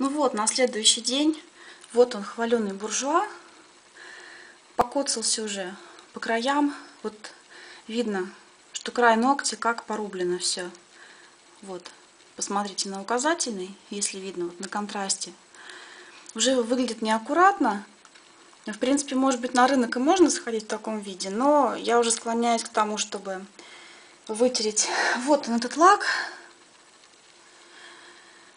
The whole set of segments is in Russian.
Ну вот, на следующий день, вот он, хваленый буржуа, покоцался уже по краям, вот видно, что край ногтя как порублено все. Вот, посмотрите на указательный, если видно, вот на контрасте. Уже выглядит неаккуратно. В принципе, может быть, на рынок и можно сходить в таком виде, но я уже склоняюсь к тому, чтобы вытереть. Вот он, этот лак.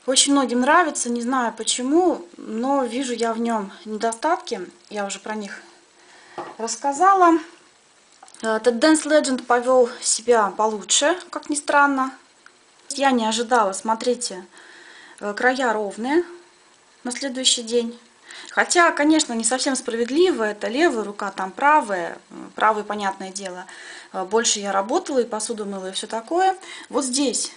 Очень многим нравится, не знаю почему, но вижу я в нем недостатки. Я уже про них рассказала. Этот Dance Legend повел себя получше, как ни странно. Я не ожидала, смотрите, э, края ровные на следующий день. Хотя, конечно, не совсем справедливо, это левая рука, там правая, правая, понятное дело. Э, больше я работала и посуду мыла и все такое. Вот здесь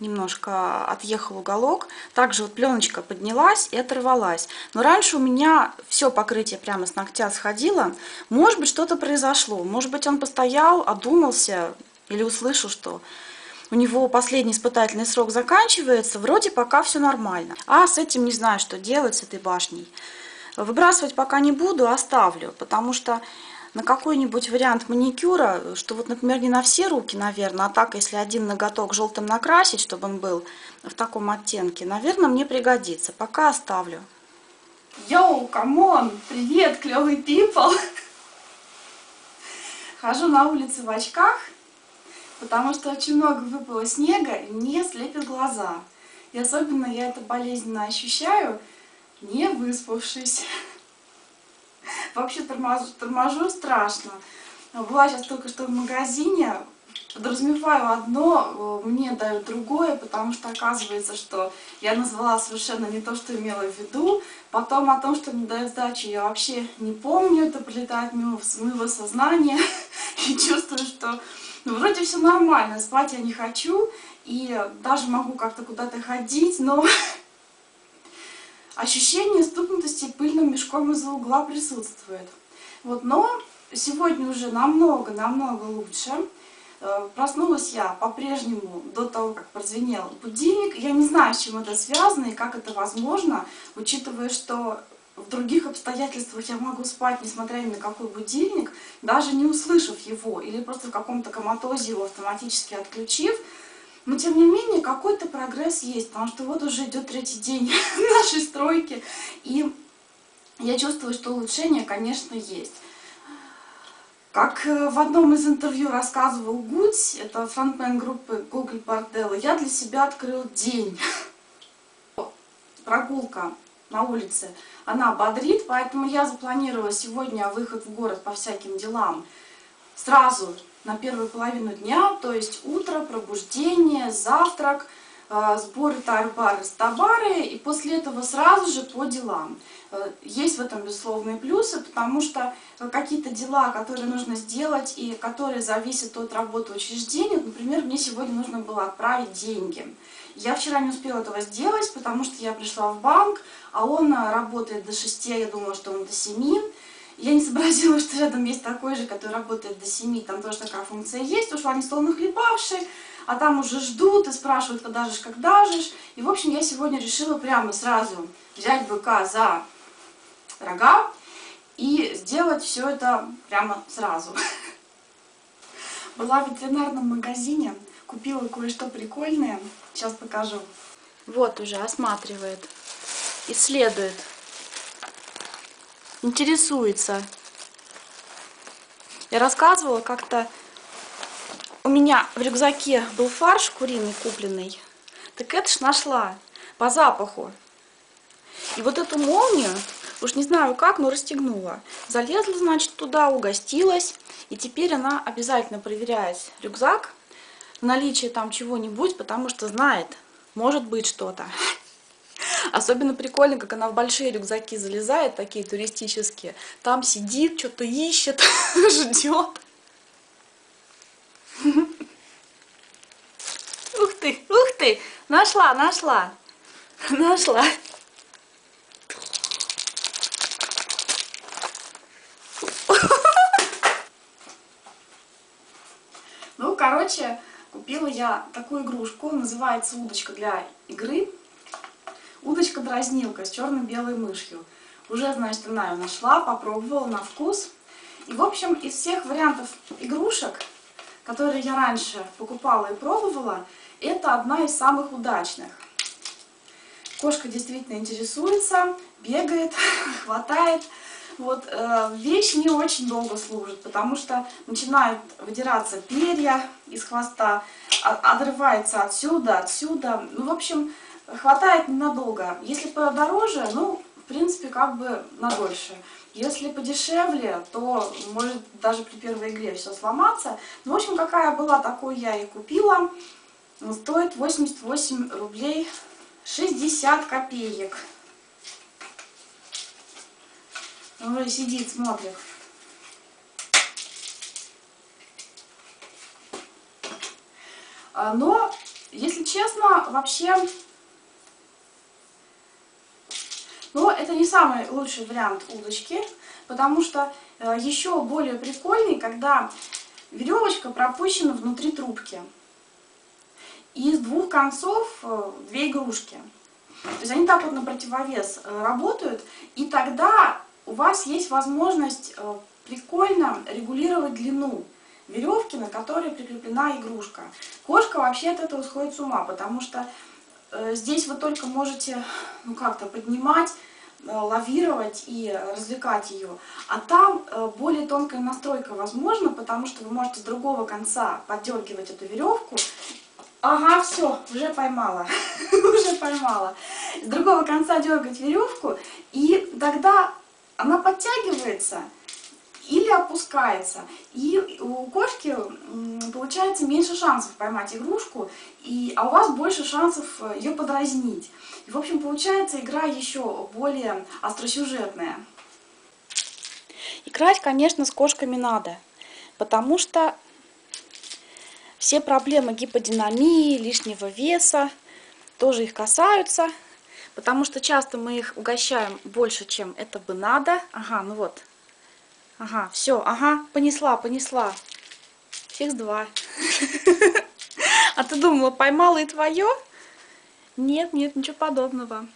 немножко отъехал уголок. Также вот пленочка поднялась и оторвалась. Но раньше у меня все покрытие прямо с ногтя сходило. Может быть, что-то произошло. Может быть, он постоял, одумался или услышал, что у него последний испытательный срок заканчивается. Вроде пока все нормально. А с этим не знаю, что делать, с этой башней. Выбрасывать пока не буду, оставлю. Потому что на какой-нибудь вариант маникюра, что вот, например, не на все руки, наверное, а так, если один ноготок желтым накрасить, чтобы он был в таком оттенке, наверное, мне пригодится. Пока оставлю. Yo, come on! Привет, клевый people! Хожу на улице в очках, потому что очень много выпало снега и мне слепит глаза. И особенно я это болезненно ощущаю, не выспавшись. Вообще торможу, торможу страшно. Была сейчас только что в магазине, подразумеваю одно, э, мне дают другое, потому что оказывается, что я назвала совершенно не то, что имела в виду. Потом о том, что мне дают сдачу, я вообще не помню, это прилетает мимо моего сознания. И чувствую, что ну, вроде все нормально, спать я не хочу, и даже могу как-то куда-то ходить, но ощущение стукнутости пыльным мешком из-за угла присутствует. Вот, но сегодня уже намного-намного лучше. Э, проснулась я по-прежнему до того, как прозвенел будильник. Я не знаю, с чем это связано и как это возможно, учитывая, что в других обстоятельствах я могу спать, несмотря ни на какой будильник, даже не услышав его, или просто в каком-то коматозе его автоматически отключив. Но, тем не менее, какой-то прогресс есть, потому что вот уже идет третий день нашей стройки, и я чувствую, что улучшение, конечно, есть. Как э, в одном из интервью рассказывал Гудь, это фронтмен группы Google Bordello, я для себя открыл день. Прогулка на улице, она бодрит, поэтому я запланировала сегодня выход в город по всяким делам сразу на первую половину дня, то есть утро, пробуждение, завтрак, э, сборы тарбары, стабары, и после этого сразу же по делам. Э, есть в этом безусловные плюсы, потому что какие-то дела, которые нужно сделать и которые зависят от работы учреждения, например, мне сегодня нужно было отправить деньги. Я вчера не успела этого сделать, потому что я пришла в банк, а он э, работает до 6, я думала, что он до 7. Я не сообразила, что рядом есть такой же, который работает до 7, там тоже такая функция есть. Ушла не стол нахлебавший, а там уже ждут и спрашивают, когда же, когда же. И, в общем, я сегодня решила прямо сразу взять быка за рога и сделать все это прямо сразу. Была в ветеринарном магазине, купила кое-что прикольное. Сейчас покажу. Вот уже осматривает, исследует интересуется. Я рассказывала как-то, у меня в рюкзаке был фарш куриный купленный. Так это ж нашла по запаху. И вот эту молнию, уж не знаю как, но расстегнула. Залезла, значит, туда, угостилась. И теперь она обязательно проверяет рюкзак, наличие там чего-нибудь, потому что знает, может быть что-то. Особенно прикольно, как она в большие рюкзаки залезает, такие туристические. Там сидит, что-то ищет, ждет. Ух ты, ух ты, нашла, нашла, нашла. Ну, короче, купила я такую игрушку, называется удочка для игры. Удочка-дразнилка с черно-белой мышью. Уже, значит, она ее нашла, попробовала на вкус. И, в общем, из всех вариантов игрушек, которые я раньше покупала и пробовала, это одна из самых удачных. Кошка действительно интересуется, бегает, хватает. Вот, э, вещь не очень долго служит, потому что начинают выдираться перья из хвоста, а, отрывается отсюда, отсюда. Ну, в общем, хватает ненадолго. Если подороже, ну, в принципе, как бы на дольше. Если подешевле, то может даже при первой игре все сломаться. Ну, в общем, какая была, такой я и купила. Стоит 88 рублей 60 копеек. Он уже сидит, смотрит. А, но, если честно, вообще... Но это не самый лучший вариант удочки, потому что э, еще более прикольный, когда веревочка пропущена внутри трубки. И с двух концов э, две игрушки. То есть они так вот на противовес э, работают, и тогда у вас есть возможность прикольно регулировать длину веревки, на которой прикреплена игрушка. Кошка вообще от этого сходит с ума, потому что здесь вы только можете ну как-то поднимать, э, лавировать и развлекать ее. А там более тонкая настройка возможна, потому что вы можете с другого конца поддергивать эту веревку. Ага, все, уже поймала, уже поймала. С другого конца дергать веревку, и тогда она подтягивается или опускается. И у кошки получается меньше шансов поймать игрушку, и, а у вас больше шансов э, ее подразнить. И, в общем, получается игра еще более остросюжетная. Играть, конечно, с кошками надо, потому что все проблемы гиподинамии, лишнего веса тоже их касаются. Потому что часто мы их угощаем больше, чем это бы надо. Ага, ну вот. Ага, все, ага, понесла, понесла. Фикс два. А ты думала, поймала и твое? Нет, нет, ничего подобного.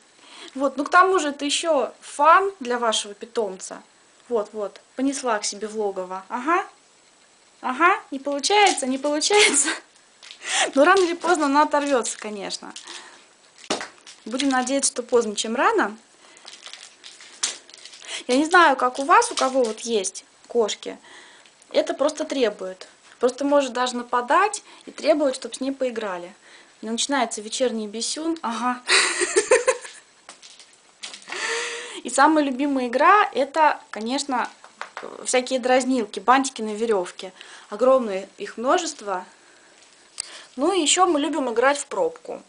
Вот, ну к тому же это еще фан для вашего питомца. Вот, вот, понесла к себе в логово. Ага, ага, не получается, не получается. Но рано или поздно она оторвется, конечно. Будем надеяться, что поздно, чем рано. Я не знаю, как у вас, у кого вот есть кошки. Это просто требует. Просто может даже нападать и требовать, чтобы с ней поиграли. Начинается вечерний бесюн. Ага. И самая любимая игра это, конечно, всякие дразнилки, бантики на веревке. Огромное их множество. Ну и еще мы любим играть в пробку.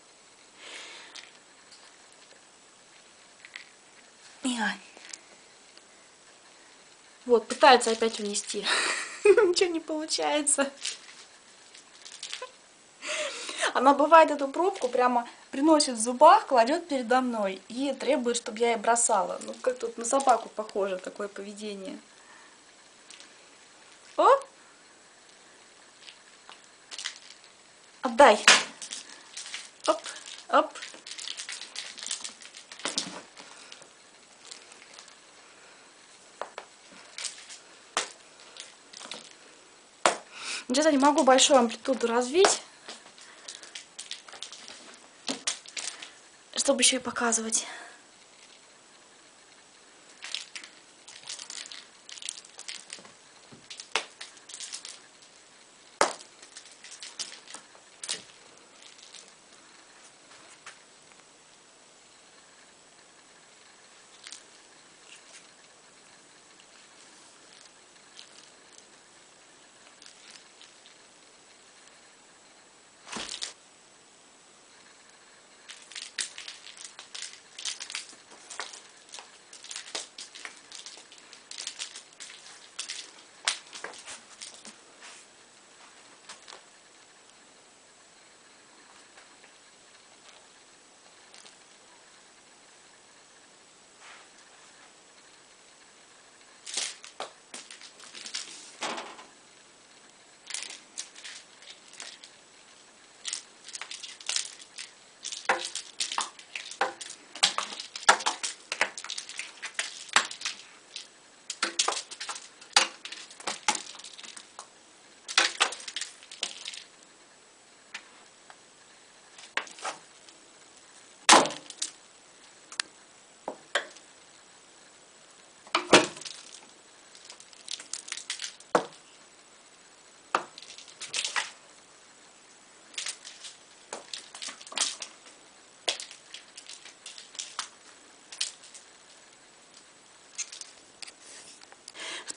Вот, пытается опять унести. Ничего не получается. Она бывает эту пробку прямо приносит в зубах, кладет передо мной и требует, чтобы я ей бросала. Ну, как тут на собаку похоже такое поведение. О! Отдай. Оп, оп. Где-то не могу большую амплитуду развить, чтобы еще и показывать.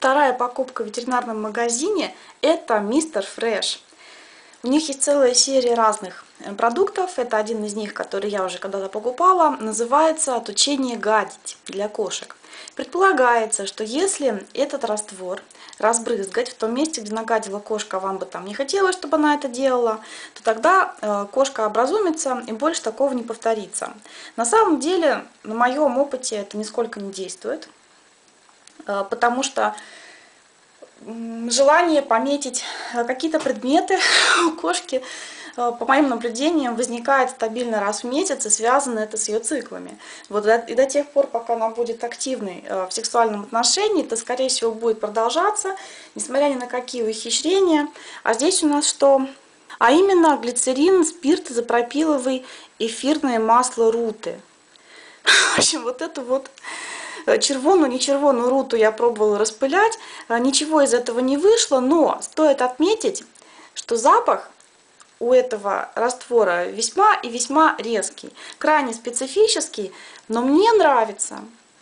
Вторая покупка в ветеринарном магазине это Мистер Фреш. У них есть целая серия разных э, продуктов. Это один из них, который я уже когда-то покупала. Называется «Отучение гадить» для кошек. Предполагается, что если этот раствор разбрызгать в том месте, где нагадила кошка, вам бы там не хотелось, чтобы она это делала, то тогда э, кошка образумится и больше такого не повторится. На самом деле, на моем опыте это нисколько не действует, потому что желание пометить э, какие-то предметы у кошки Э, по моим наблюдениям, возникает стабильно раз в месяц, и связано это с ее циклами. Вот и до тех пор, пока она будет активной э, в сексуальном отношении, это, скорее всего, будет продолжаться, несмотря ни на какие ухищрения. А здесь у нас что? А именно глицерин, спирт изопропиловый, эфирное масло руты. В общем, вот это вот э, червону, не червону руту я пробовала распылять, ничего из этого не вышло, но стоит отметить, что запах у этого раствора весьма и весьма резкий, крайне специфический, но мне нравится.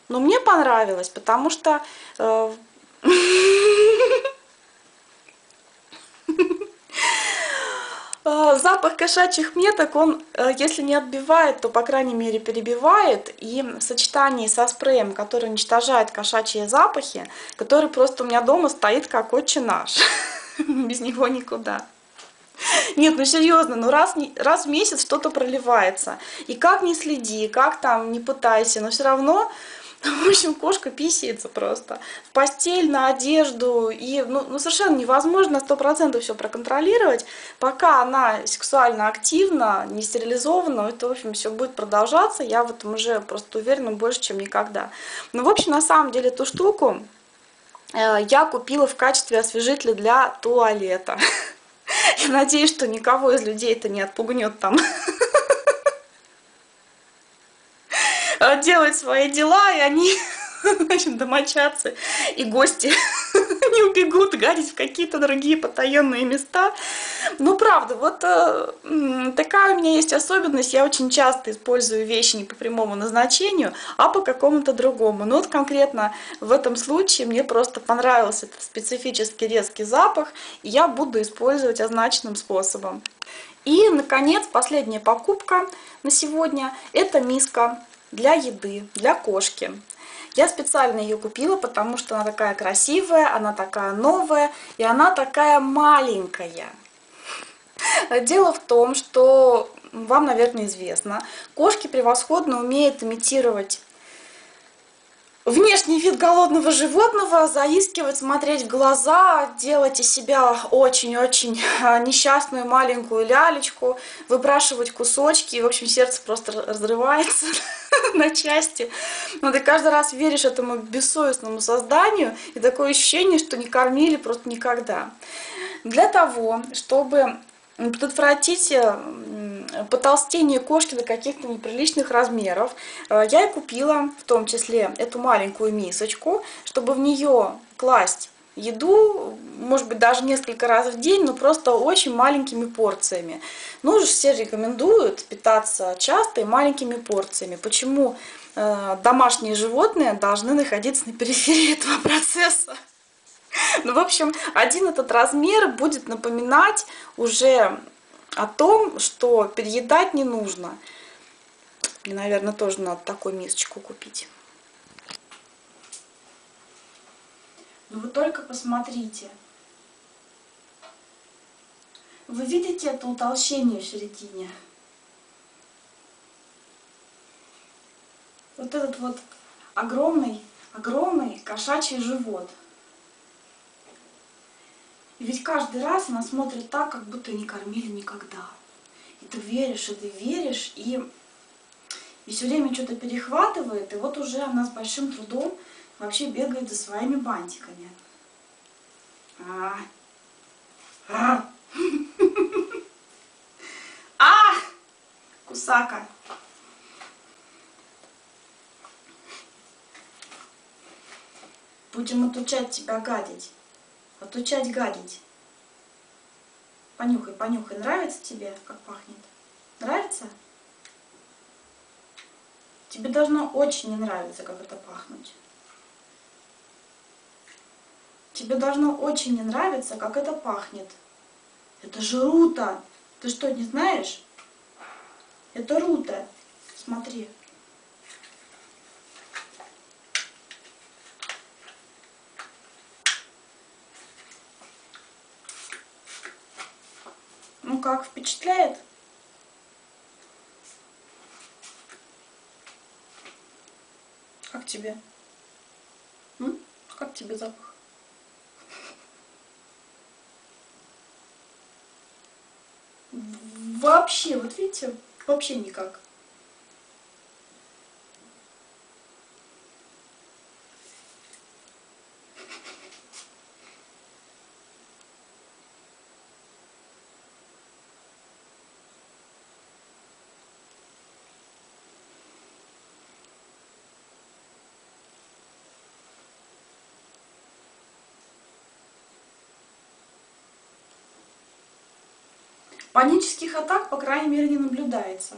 Но мне понравилось, потому что э, запах кошачьих меток, он, э, если не отбивает, то, по крайней мере, перебивает. И в сочетании со спреем, который уничтожает кошачьи запахи, который просто у меня дома стоит как отче наш. Без него никуда. Нет, ну серьезно, ну раз, раз в месяц что-то проливается. И как не следи, как там не пытайся, но все равно, в общем, кошка писается просто. В постель, на одежду. И ну, ну совершенно невозможно на 100% все проконтролировать. Пока она сексуально активна, не стерилизована, это, в общем, все будет продолжаться. Я в этом уже просто уверена больше, чем никогда. Ну, в общем, на самом деле, эту штуку э, я купила в качестве освежителя для туалета. Я надеюсь, что никого из людей это не отпугнет там делать свои дела, и они, значит, домочадцы и гости не убегут гадить в какие-то другие потаенные места. Ну, правда, вот э, такая у меня есть особенность. Я очень часто использую вещи не по прямому назначению, а по какому-то другому. Но вот конкретно в этом случае мне просто понравился этот специфический резкий запах, и я буду использовать означенным способом. И, наконец, последняя покупка на сегодня – это миска для еды, для кошки. Я специально ее купила, потому что она такая красивая, она такая новая и она такая маленькая. Дело в том, что вам, наверное, известно, кошки превосходно умеют имитировать внешний вид голодного животного, заискивать, смотреть в глаза, делать из себя очень-очень а, несчастную маленькую лялечку, выпрашивать кусочки, и, в общем, сердце просто разрывается на части. Но ты каждый раз веришь этому бессовестному созданию, и такое ощущение, что не кормили просто никогда. Для того, чтобы предотвратить э, потолстение кошки до каких-то неприличных размеров, э, я и купила в том числе эту маленькую мисочку, чтобы в нее класть еду, может быть, даже несколько раз в день, но просто очень маленькими порциями. Ну, уже все рекомендуют питаться часто и маленькими порциями. Почему э, домашние животные должны находиться на периферии этого процесса? Ну, в общем, один этот размер будет напоминать уже о том, что переедать не нужно. Мне, наверное, тоже надо такую мисочку купить. Ну вы только посмотрите. Вы видите это утолщение в середине? Вот этот вот огромный, огромный кошачий живот. Ведь каждый раз она смотрит так, как будто не кормили никогда. И ты веришь, и ты веришь, и, и все время что-то перехватывает, и вот уже она с большим трудом вообще бегает за своими бантиками. А, а, а, кусака. Будем отучать тебя гадить. Отучать гадить. Понюхай, понюхай. Нравится тебе, как пахнет? Нравится? Тебе должно очень не нравиться, как это пахнуть. Тебе должно очень не нравиться, как это пахнет. Это же рута. Ты что, не знаешь? Это рута. Смотри. Как, впечатляет? Как тебе? М? Как тебе запах? Вообще, вот видите, вообще никак. Панических атак, по крайней мере, не наблюдается.